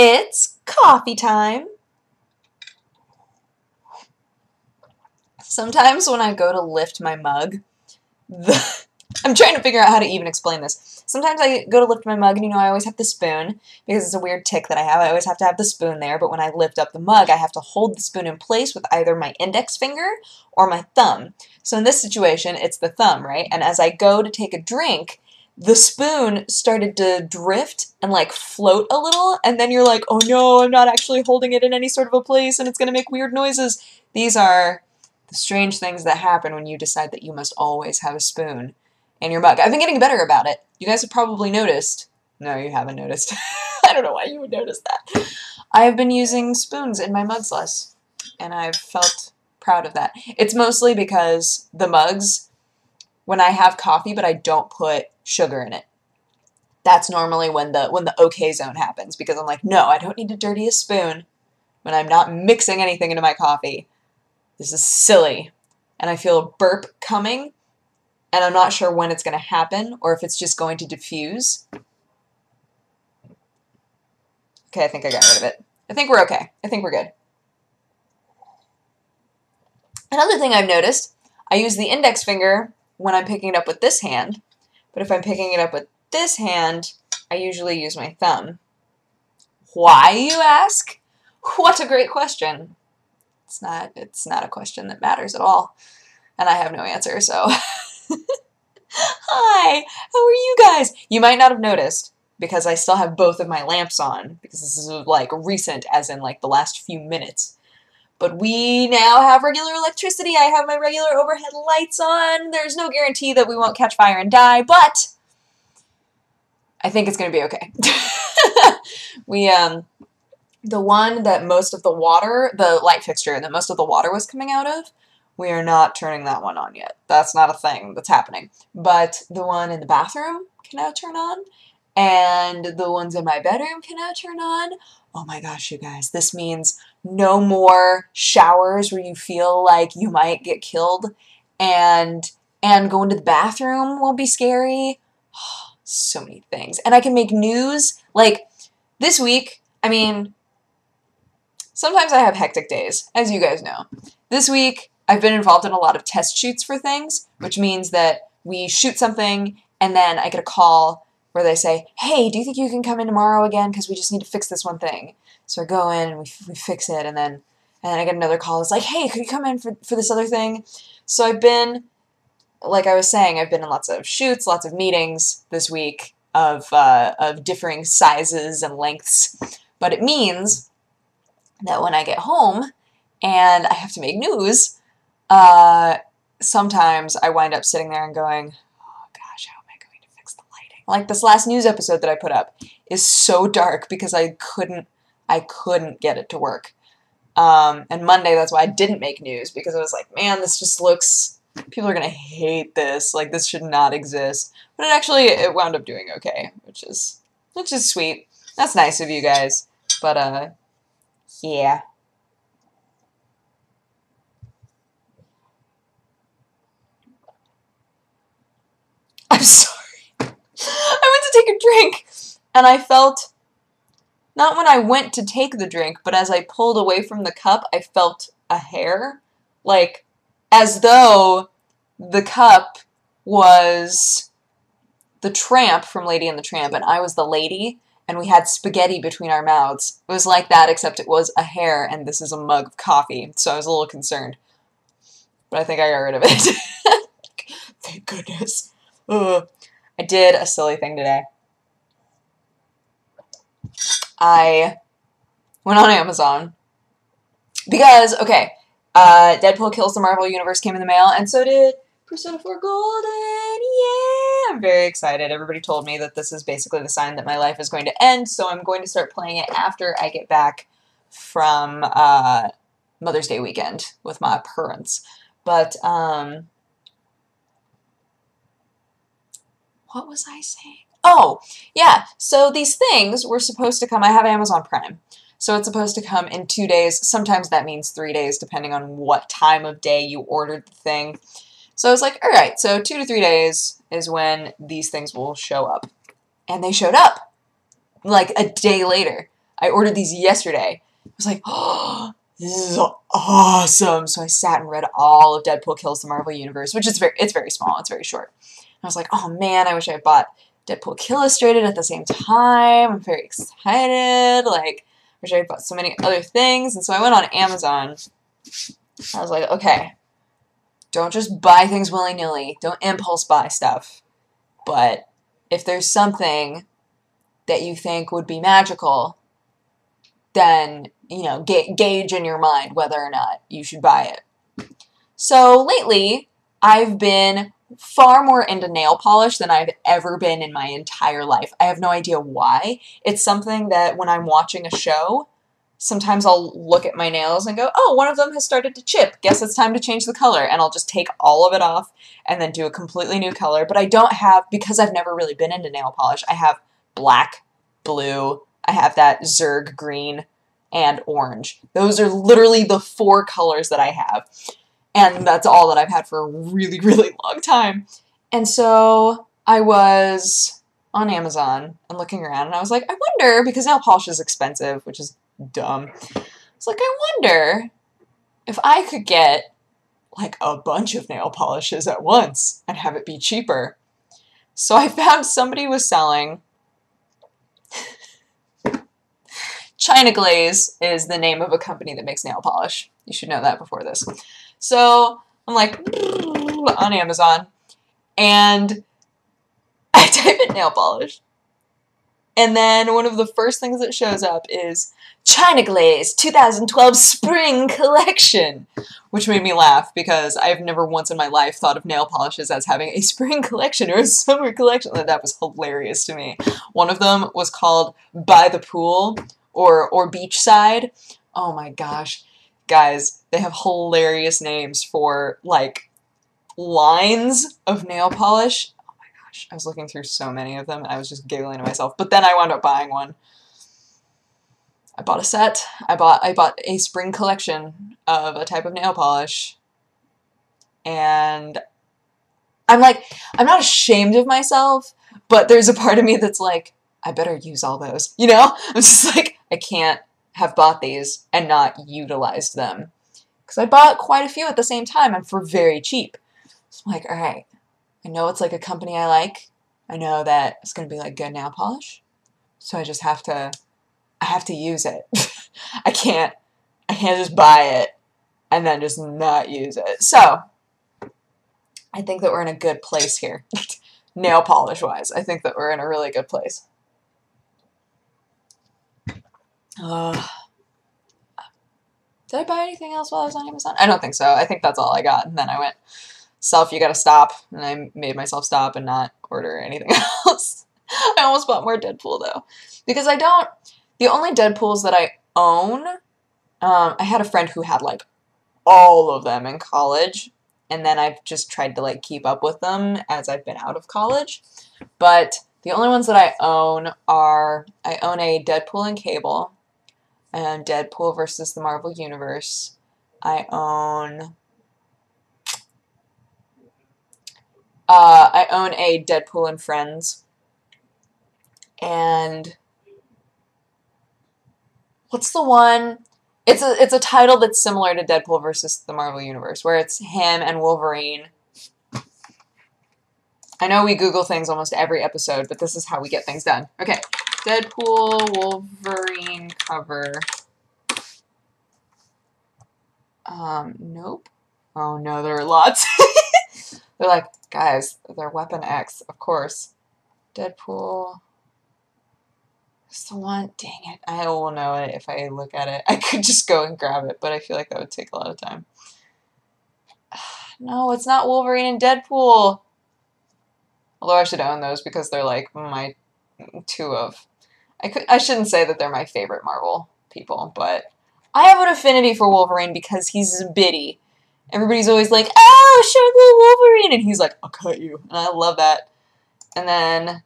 It's coffee time. Sometimes when I go to lift my mug, the, I'm trying to figure out how to even explain this. Sometimes I go to lift my mug and you know I always have the spoon because it's a weird tick that I have. I always have to have the spoon there, but when I lift up the mug, I have to hold the spoon in place with either my index finger or my thumb. So in this situation, it's the thumb, right? And as I go to take a drink, the spoon started to drift and like float a little, and then you're like, oh no, I'm not actually holding it in any sort of a place and it's gonna make weird noises. These are the strange things that happen when you decide that you must always have a spoon in your mug. I've been getting better about it. You guys have probably noticed. No, you haven't noticed. I don't know why you would notice that. I have been using spoons in my mugs less, and I've felt proud of that. It's mostly because the mugs, when I have coffee but I don't put sugar in it, that's normally when the when the okay zone happens because I'm like, no, I don't need to dirty a spoon when I'm not mixing anything into my coffee. This is silly. And I feel a burp coming and I'm not sure when it's going to happen or if it's just going to diffuse. Okay, I think I got rid of it. I think we're okay. I think we're good. Another thing I've noticed, I use the index finger when I'm picking it up with this hand, but if I'm picking it up with this hand, I usually use my thumb. Why, you ask? What a great question. It's not, it's not a question that matters at all, and I have no answer, so... Hi, how are you guys? You might not have noticed because I still have both of my lamps on because this is like recent as in like the last few minutes. But we now have regular electricity. I have my regular overhead lights on. There's no guarantee that we won't catch fire and die, but I think it's going to be okay. we um the one that most of the water, the light fixture that most of the water was coming out of, we are not turning that one on yet. That's not a thing that's happening. But the one in the bathroom can now turn on, and the ones in my bedroom can now turn on. Oh my gosh, you guys, this means no more showers where you feel like you might get killed, and and going to the bathroom won't be scary. So many things. And I can make news. Like, this week, I mean, sometimes I have hectic days, as you guys know. This week, I've been involved in a lot of test shoots for things, which means that we shoot something and then I get a call where they say, hey, do you think you can come in tomorrow again? Because we just need to fix this one thing. So I go in and we, we fix it and then and then I get another call. It's like, hey, could you come in for, for this other thing? So I've been, like I was saying, I've been in lots of shoots, lots of meetings this week of, uh, of differing sizes and lengths. But it means that when I get home and I have to make news, uh, sometimes I wind up sitting there and going, oh gosh, how am going to fix the lighting? Like this last news episode that I put up is so dark because I couldn't, I couldn't get it to work. Um, and Monday, that's why I didn't make news because I was like, man, this just looks, people are going to hate this. Like this should not exist. But it actually, it wound up doing okay, which is, which is sweet. That's nice of you guys. But, uh, yeah. I'm sorry. I went to take a drink and I felt, not when I went to take the drink, but as I pulled away from the cup, I felt a hair. Like, as though the cup was the tramp from Lady and the Tramp and I was the lady and we had spaghetti between our mouths. It was like that, except it was a hair and this is a mug of coffee, so I was a little concerned. But I think I got rid of it. Thank goodness. Ugh. I did a silly thing today. I went on Amazon because, okay, uh, Deadpool Kills the Marvel Universe came in the mail, and so did Persona 4 Golden. Yeah! I'm very excited. Everybody told me that this is basically the sign that my life is going to end, so I'm going to start playing it after I get back from uh, Mother's Day weekend with my parents. But, um, what was I saying? Oh, yeah. So these things were supposed to come. I have Amazon Prime. So it's supposed to come in two days. Sometimes that means three days, depending on what time of day you ordered the thing. So I was like, all right, so two to three days is when these things will show up. And they showed up like a day later. I ordered these yesterday. I was like, oh, this is awesome. So I sat and read all of Deadpool Kills the Marvel Universe, which is very, it's very small, it's very short. I was like, oh man, I wish I had bought Deadpool Killustrated at the same time. I'm very excited. Like, I wish I bought so many other things. And so I went on Amazon. I was like, okay, don't just buy things willy nilly. Don't impulse buy stuff. But if there's something that you think would be magical, then, you know, ga- gauge in your mind whether or not you should buy it. So lately, I've been far more into nail polish than I've ever been in my entire life. I have no idea why. It's something that when I'm watching a show, sometimes I'll look at my nails and go, oh, one of them has started to chip. Guess it's time to change the color. And I'll just take all of it off and then do a completely new color. But I don't have, because I've never really been into nail polish, I have black, blue, I have that Zerg green, and orange. Those are literally the four colors that I have. And that's all that I've had for a really, really long time. And so I was on Amazon and looking around and I was like, I wonder, because nail polish is expensive, which is dumb. It's like, I wonder if I could get like a bunch of nail polishes at once and have it be cheaper. So I found somebody was selling China Glaze is the name of a company that makes nail polish. You should know that before this. So I'm like on Amazon and I type in nail polish. And then one of the first things that shows up is China Glaze 2012 Spring Collection, which made me laugh because I've never once in my life thought of nail polishes as having a spring collection or a summer collection. That was hilarious to me. One of them was called By the Pool, or or beachside. Oh my gosh, guys, they have hilarious names for like lines of nail polish. Oh my gosh, I was looking through so many of them I was just giggling to myself. But then I wound up buying one. I bought a set. I bought I bought a spring collection of a type of nail polish. And I'm like, I'm not ashamed of myself, but there's a part of me that's like, I better use all those. You know? I'm just like, I can't have bought these and not utilized them. Because I bought quite a few at the same time and for very cheap. So I'm like, all right, I know it's like a company I like. I know that it's going to be like good nail polish. So I just have to, I have to use it. I can't, I can't just buy it and then just not use it. So I think that we're in a good place here. nail polish wise, I think that we're in a really good place. Uh, did I buy anything else while I was on Amazon? I don't think so. I think that's all I got. And then I went, self, you gotta stop. And I made myself stop and not order anything else. I almost bought more Deadpool though. Because I don't, the only Deadpools that I own, um, I had a friend who had like all of them in college. And then I've just tried to like keep up with them as I've been out of college. But the only ones that I own are, I own a Deadpool and Cable and Deadpool versus the Marvel Universe. I own uh, I own a Deadpool and Friends. And what's the one? It's a it's a title that's similar to Deadpool versus the Marvel Universe, where it's him and Wolverine. I know we Google things almost every episode, but this is how we get things done. Okay. Deadpool Wolverine cover. Um, nope. Oh no, there are lots. they're like, guys, they're Weapon X, of course. Deadpool. It's the one. Dang it. I will know it if I look at it. I could just go and grab it, but I feel like that would take a lot of time. No, it's not Wolverine and Deadpool. Although I should own those because they're like my two of I could I shouldn't say that they're my favorite Marvel people, but I have an affinity for Wolverine because he's bitty. Everybody's always like, "Oh, Shark Wolverine," and he's like, "I'll cut you," and I love that. And then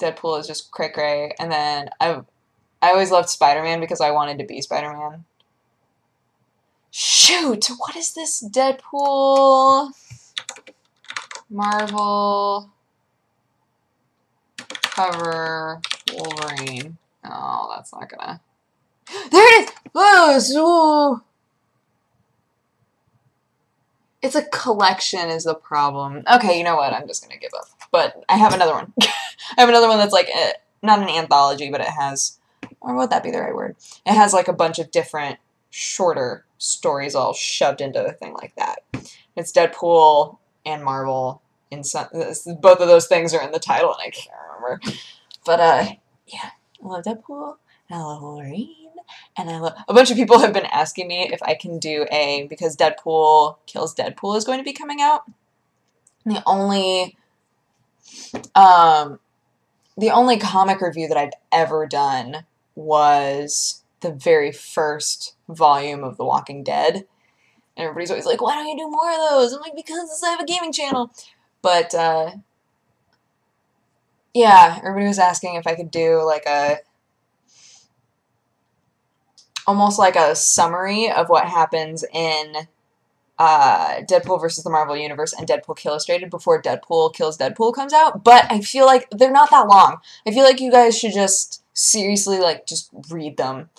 Deadpool is just cray cray, and then I I always loved Spider Man because I wanted to be Spider Man. Shoot, what is this Deadpool Marvel cover Wolverine. Oh, that's not gonna. There it is! Oh. It's a collection is the problem. Okay, you know what? I'm just gonna give up. But I have another one. I have another one that's like, a, not an anthology, but it has, or would that be the right word? It has like a bunch of different shorter stories all shoved into a thing like that. It's Deadpool and Marvel. In some, both of those things are in the title, and I can't remember. But uh, yeah, I love Deadpool. and I love Wolverine. And I love a bunch of people have been asking me if I can do a because Deadpool kills Deadpool is going to be coming out. The only um the only comic review that I've ever done was the very first volume of The Walking Dead. And everybody's always like, why don't you do more of those? I'm like, because I have a gaming channel. But, uh, yeah, everybody was asking if I could do, like, a, almost like a summary of what happens in, uh, Deadpool versus the Marvel Universe and Deadpool Killustrated before Deadpool Kills Deadpool comes out. But I feel like they're not that long. I feel like you guys should just seriously, like, just read them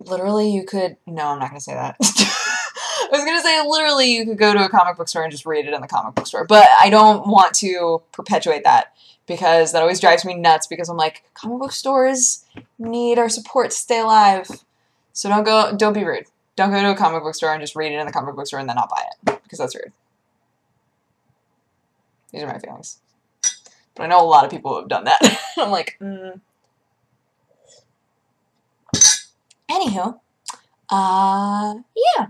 literally you could no i'm not to say that was going to say literally you could go to a comic book store and just read it in the comic book store but i don't want to perpetuate that because that always drives me nuts because i'm like comic book stores need our support to stay alive. So don't go don't be rude. Don't go to a comic book store and just read it in the comic book store and then not buy it because that's rude. These are my feelings. But i know a lot of people have done that. I'm like mm. Anywho, uh, yeah.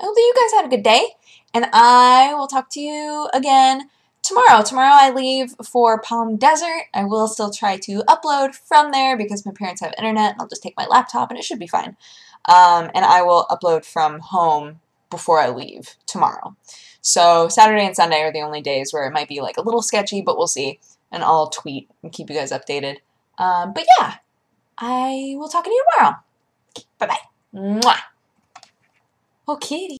I hope that you guys had a good day, and I will talk to you again tomorrow. Tomorrow I leave for Palm Desert. I will still try to upload from there because my parents have internet, and I'll just take my laptop, and it should be fine. Um, and I will upload from home before I leave tomorrow. So Saturday and Sunday are the only days where it might be like a little sketchy, but we'll see. And I'll tweet and keep you guys updated. Um, but yeah, I will talk to you tomorrow. Bye bye. Mwah. Oh, kitty.